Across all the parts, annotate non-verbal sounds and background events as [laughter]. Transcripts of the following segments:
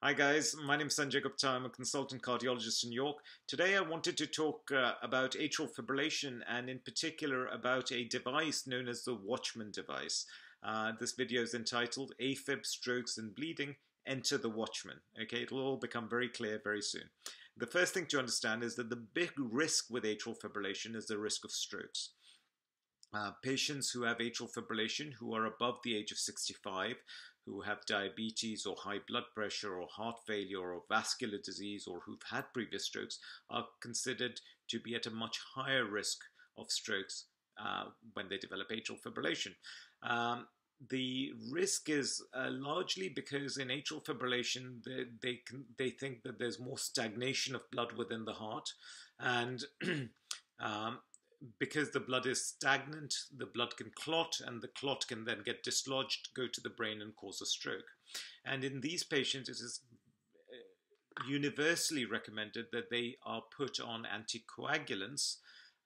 Hi guys, my name is Sanjay Gupta. I'm a consultant cardiologist in York. Today I wanted to talk uh, about atrial fibrillation and in particular about a device known as the Watchman device. Uh, this video is entitled AFib, Strokes and Bleeding, Enter the Watchman. Okay, it'll all become very clear very soon. The first thing to understand is that the big risk with atrial fibrillation is the risk of strokes. Uh, patients who have atrial fibrillation who are above the age of 65 who have diabetes or high blood pressure or heart failure or vascular disease or who've had previous strokes are considered to be at a much higher risk of strokes uh, when they develop atrial fibrillation. Um, the risk is uh, largely because in atrial fibrillation they, they, can, they think that there's more stagnation of blood within the heart and [clears throat] um, because the blood is stagnant, the blood can clot, and the clot can then get dislodged, go to the brain, and cause a stroke. And in these patients, it is uh, universally recommended that they are put on anticoagulants,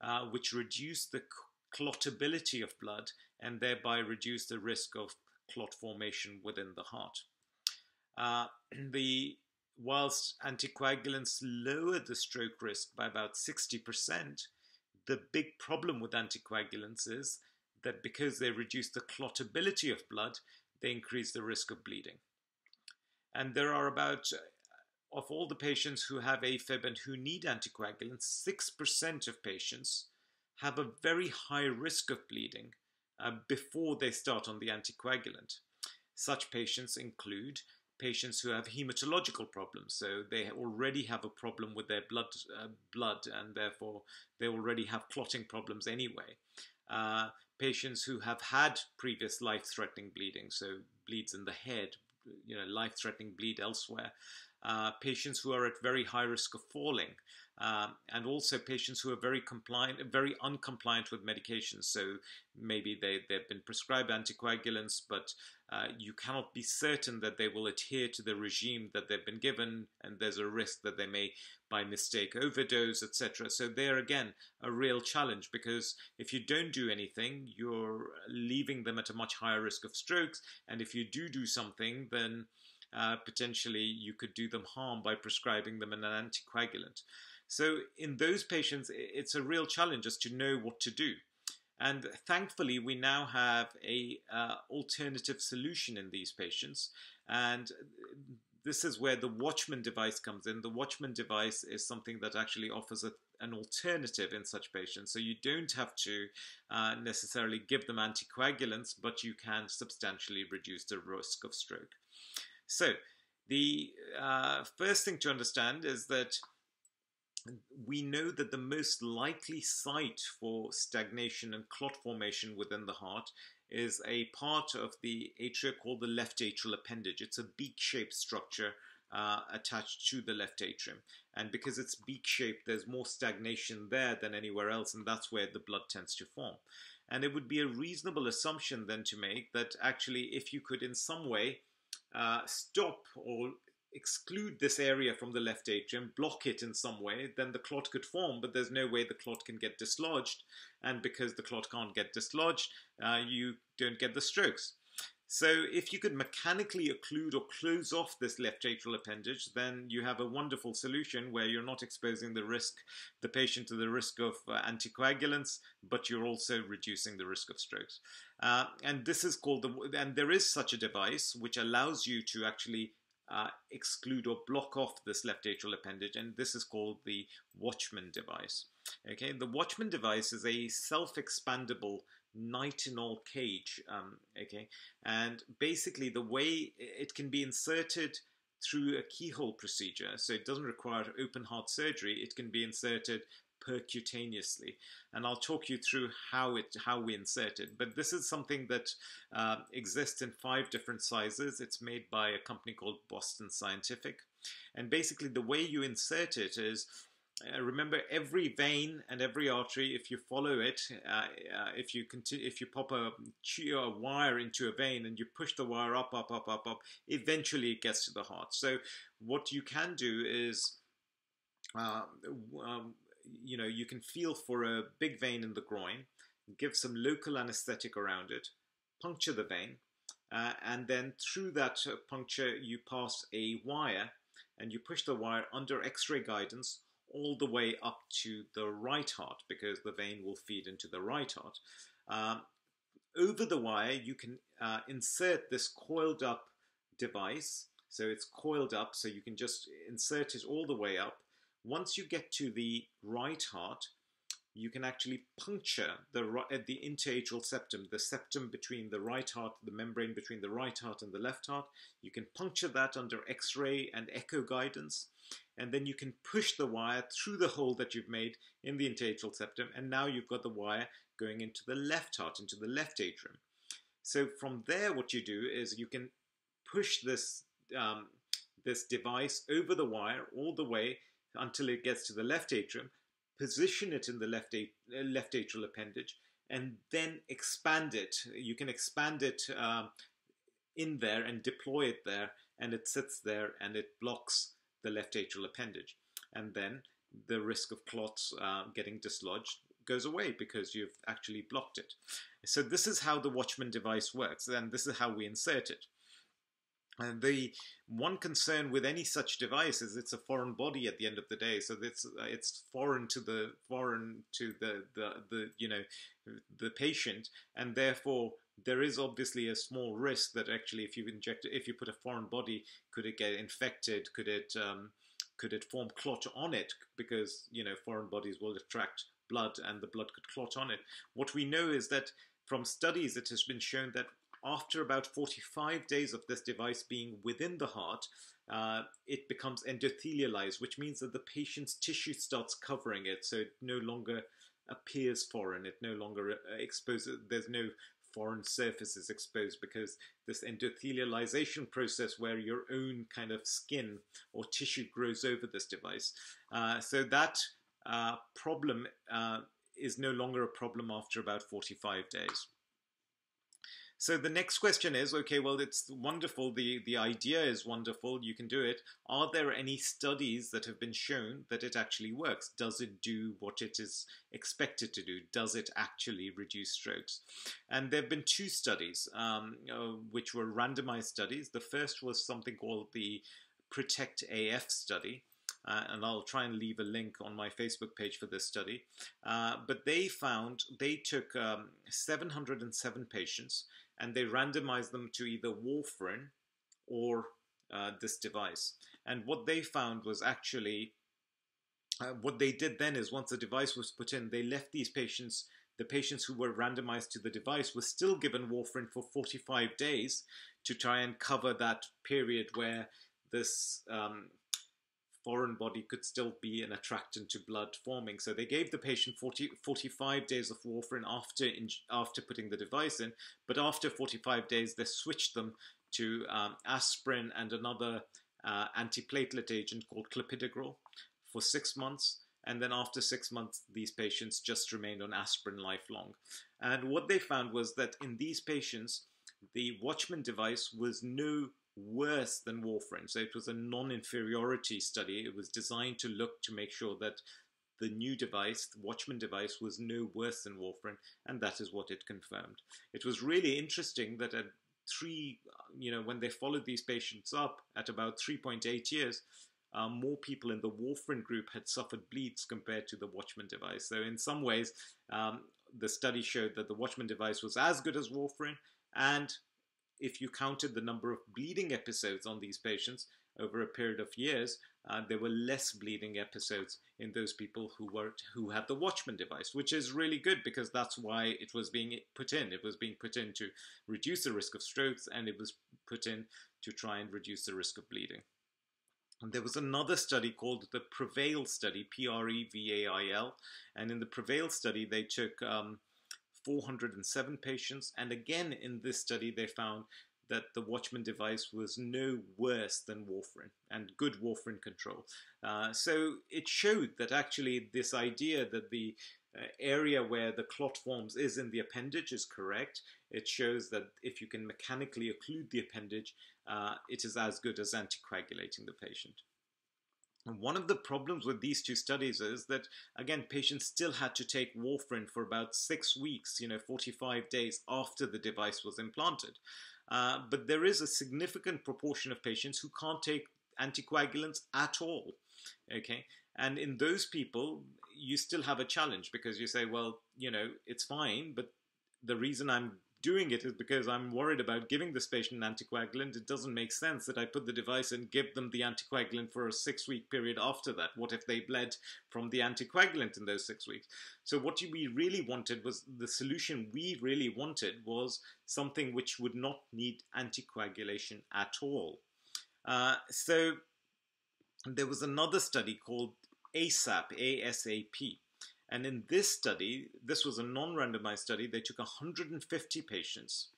uh, which reduce the clotability of blood and thereby reduce the risk of clot formation within the heart. Uh, [clears throat] the whilst anticoagulants lower the stroke risk by about 60%, the big problem with anticoagulants is that because they reduce the clotability of blood, they increase the risk of bleeding. And there are about, uh, of all the patients who have AFib and who need anticoagulants, 6% of patients have a very high risk of bleeding uh, before they start on the anticoagulant. Such patients include patients who have hematological problems. So they already have a problem with their blood, uh, blood, and therefore they already have clotting problems anyway. Uh, patients who have had previous life-threatening bleeding, so bleeds in the head, you know, life-threatening bleed elsewhere. Uh, patients who are at very high risk of falling, um, and also patients who are very compliant, very uncompliant with medications. So maybe they, they've been prescribed anticoagulants, but uh, you cannot be certain that they will adhere to the regime that they've been given, and there's a risk that they may, by mistake, overdose, etc. So there again, a real challenge because if you don't do anything, you're leaving them at a much higher risk of strokes, and if you do do something, then uh, potentially you could do them harm by prescribing them an anticoagulant. So in those patients, it's a real challenge just to know what to do. And thankfully, we now have a uh, alternative solution in these patients. And this is where the Watchman device comes in. The Watchman device is something that actually offers a, an alternative in such patients. So you don't have to uh, necessarily give them anticoagulants, but you can substantially reduce the risk of stroke. So the uh, first thing to understand is that we know that the most likely site for stagnation and clot formation within the heart is a part of the atria called the left atrial appendage. It's a beak-shaped structure uh, attached to the left atrium. And because it's beak-shaped, there's more stagnation there than anywhere else, and that's where the blood tends to form. And it would be a reasonable assumption then to make that actually if you could in some way uh, stop or exclude this area from the left atrium, block it in some way, then the clot could form, but there's no way the clot can get dislodged. And because the clot can't get dislodged, uh, you don't get the strokes. So if you could mechanically occlude or close off this left atrial appendage, then you have a wonderful solution where you're not exposing the risk, the patient to the risk of uh, anticoagulants, but you're also reducing the risk of strokes. Uh, and this is called the, and there is such a device which allows you to actually uh, exclude or block off this left atrial appendage, and this is called the Watchman device. Okay, the Watchman device is a self-expandable nitinol cage. Um, okay, and basically the way it can be inserted through a keyhole procedure, so it doesn't require open heart surgery. It can be inserted percutaneously. And I'll talk you through how it how we insert it. But this is something that uh, exists in five different sizes. It's made by a company called Boston Scientific. And basically the way you insert it is uh, remember every vein and every artery if you follow it uh, uh, if you continue if you pop a, a, wire into a vein and you push the wire up up up up up eventually it gets to the heart so what you can do is uh, um, you know, you can feel for a big vein in the groin, give some local anesthetic around it, puncture the vein, uh, and then through that uh, puncture you pass a wire and you push the wire under x-ray guidance all the way up to the right heart because the vein will feed into the right heart. Um, over the wire you can uh, insert this coiled up device so it's coiled up so you can just insert it all the way up. Once you get to the right heart you can actually puncture the uh, the interatrial septum, the septum between the right heart, the membrane between the right heart and the left heart. You can puncture that under X-ray and echo guidance, and then you can push the wire through the hole that you've made in the interatrial septum, and now you've got the wire going into the left heart, into the left atrium. So from there, what you do is you can push this um, this device over the wire all the way until it gets to the left atrium position it in the left, left atrial appendage, and then expand it. You can expand it uh, in there and deploy it there, and it sits there and it blocks the left atrial appendage. And then the risk of clots uh, getting dislodged goes away because you've actually blocked it. So this is how the Watchman device works, and this is how we insert it. And the one concern with any such device is it's a foreign body at the end of the day, so it's uh, it's foreign to the foreign to the, the the you know the patient, and therefore there is obviously a small risk that actually if you inject if you put a foreign body, could it get infected? Could it um, could it form clot on it? Because you know foreign bodies will attract blood, and the blood could clot on it. What we know is that from studies it has been shown that after about 45 days of this device being within the heart, uh, it becomes endothelialized, which means that the patient's tissue starts covering it, so it no longer appears foreign. It no longer uh, exposes. There's no foreign surfaces exposed because this endothelialization process, where your own kind of skin or tissue grows over this device, uh, so that uh, problem uh, is no longer a problem after about 45 days. So the next question is, okay, well, it's wonderful. The, the idea is wonderful. You can do it. Are there any studies that have been shown that it actually works? Does it do what it is expected to do? Does it actually reduce strokes? And there have been two studies, um, uh, which were randomized studies. The first was something called the Protect AF study. Uh, and I'll try and leave a link on my Facebook page for this study. Uh, but they found they took um, 707 patients and they randomized them to either warfarin or uh, this device. And what they found was actually uh, what they did then is once the device was put in, they left these patients. The patients who were randomized to the device were still given warfarin for 45 days to try and cover that period where this um, foreign body could still be an attractant to blood forming. So they gave the patient 40, 45 days of warfarin after, in, after putting the device in, but after 45 days, they switched them to um, aspirin and another uh, antiplatelet agent called clopidogrel for six months. And then after six months, these patients just remained on aspirin lifelong. And what they found was that in these patients, the Watchman device was no worse than warfarin. So it was a non-inferiority study. It was designed to look to make sure that the new device, the Watchman device, was no worse than warfarin, and that is what it confirmed. It was really interesting that at three, you know, when they followed these patients up at about 3.8 years, uh, more people in the warfarin group had suffered bleeds compared to the Watchman device. So in some ways, um, the study showed that the Watchman device was as good as warfarin, and if you counted the number of bleeding episodes on these patients over a period of years, uh, there were less bleeding episodes in those people who were who had the Watchman device, which is really good because that's why it was being put in. It was being put in to reduce the risk of strokes, and it was put in to try and reduce the risk of bleeding. And there was another study called the Prevail study, P R E V A I L, and in the Prevail study they took um, 407 patients. And again, in this study, they found that the Watchman device was no worse than warfarin and good warfarin control. Uh, so it showed that actually this idea that the uh, area where the clot forms is in the appendage is correct. It shows that if you can mechanically occlude the appendage, uh, it is as good as anticoagulating the patient. One of the problems with these two studies is that, again, patients still had to take warfarin for about six weeks, you know, 45 days after the device was implanted. Uh, but there is a significant proportion of patients who can't take anticoagulants at all. Okay, and in those people, you still have a challenge because you say, well, you know, it's fine, but the reason I'm doing it is because I'm worried about giving this patient an anticoagulant. It doesn't make sense that I put the device and give them the anticoagulant for a six week period after that. What if they bled from the anticoagulant in those six weeks? So, what we really wanted was the solution we really wanted was something which would not need anticoagulation at all. Uh, so, there was another study called ASAP, ASAP. And in this study, this was a non randomized study, they took 150 patients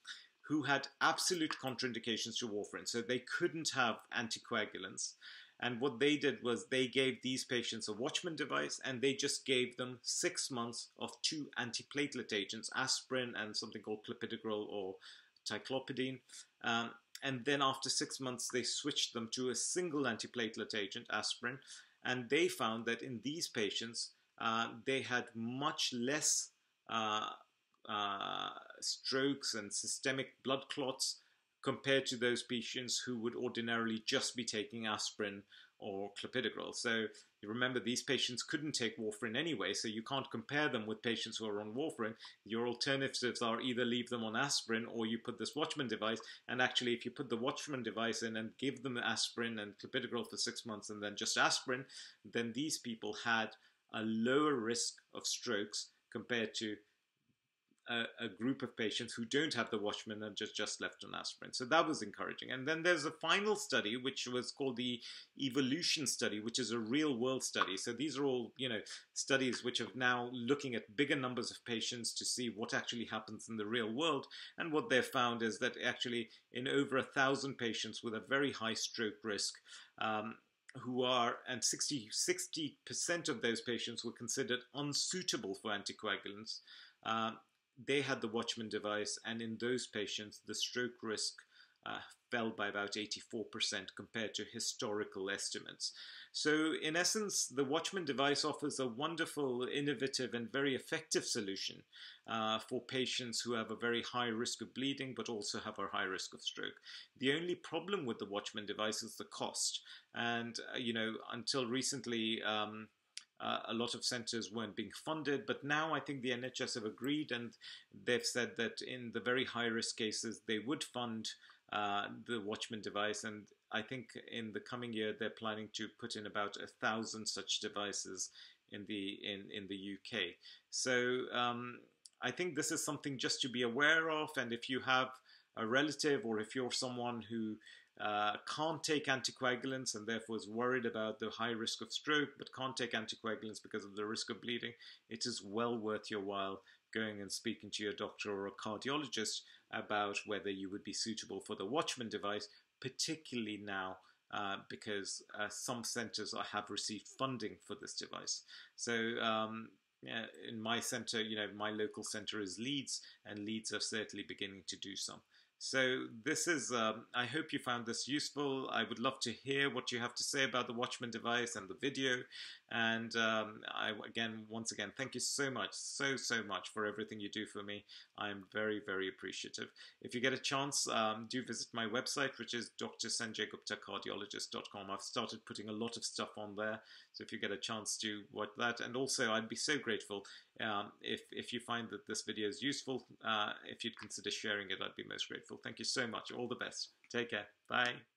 who had absolute contraindications to warfarin, so they couldn't have anticoagulants. And what they did was they gave these patients a Watchman device and they just gave them six months of two antiplatelet agents, aspirin and something called clopidogrel or ticlopidine. Um, and then after six months, they switched them to a single antiplatelet agent, aspirin, and they found that in these patients, they had much less uh, uh, strokes and systemic blood clots compared to those patients who would ordinarily just be taking aspirin or clopidogrel. So you remember these patients couldn't take warfarin anyway, so you can't compare them with patients who are on warfarin. Your alternatives are either leave them on aspirin or you put this Watchman device. And actually, if you put the Watchman device in and give them aspirin and clopidogrel for six months and then just aspirin, then these people had a lower risk of strokes compared to a, a, group of patients who don't have the Watchman and just, just left on aspirin. So that was encouraging. And then there's a final study, which was called the EWOLUTION study, which is a real world study. So these are all, you know, studies which are now looking at bigger numbers of patients to see what actually happens in the real world. And what they've found is that actually in over a thousand patients with a very high stroke risk, um, who are, and 60, 60% of those patients were considered unsuitable for anticoagulants. Um, they had the Watchman device, and in those patients, the stroke risk uh, fell by about 84% compared to historical estimates. So, in essence, the Watchman device offers a wonderful, innovative, and very effective solution uh, for patients who have a very high risk of bleeding but also have a high risk of stroke. The only problem with the Watchman device is the cost. And, uh, you know, until recently, um, uh, a lot of centres weren't being funded, but now I think the NHS have agreed and they've said that in the very high risk cases they would fund uh, the Watchman device, and I think in the coming year they're planning to put in about a thousand such devices in the in in the UK. So um, I think this is something just to be aware of, and if you have a relative or if you're someone who uh, can't take anticoagulants and therefore is worried about the high risk of stroke but can't take anticoagulants because of the risk of bleeding, it is well worth your while going and speaking to your doctor or a cardiologist about whether you would be suitable for the Watchman device, particularly now. Uh, because uh, some centers have received funding for this device. So, um, in my center, you know, my local center is Leeds, and Leeds are certainly beginning to do some. So this is, um, I hope you found this useful. I would love to hear what you have to say about the Watchman device and the video. And um, I, again, once again, thank you so much, so, so much for everything you do for me. I'm very, very appreciative. If you get a chance, um, do visit my website, which is drsanjayguptacardiologist.com. I've started putting a lot of stuff on there. So if you get a chance to watch that, and also I'd be so grateful um, if, if you find that this video is useful, uh, if you'd consider sharing it, I'd be most grateful. Thank you so much. All the best. Take care. Bye.